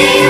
Yeah.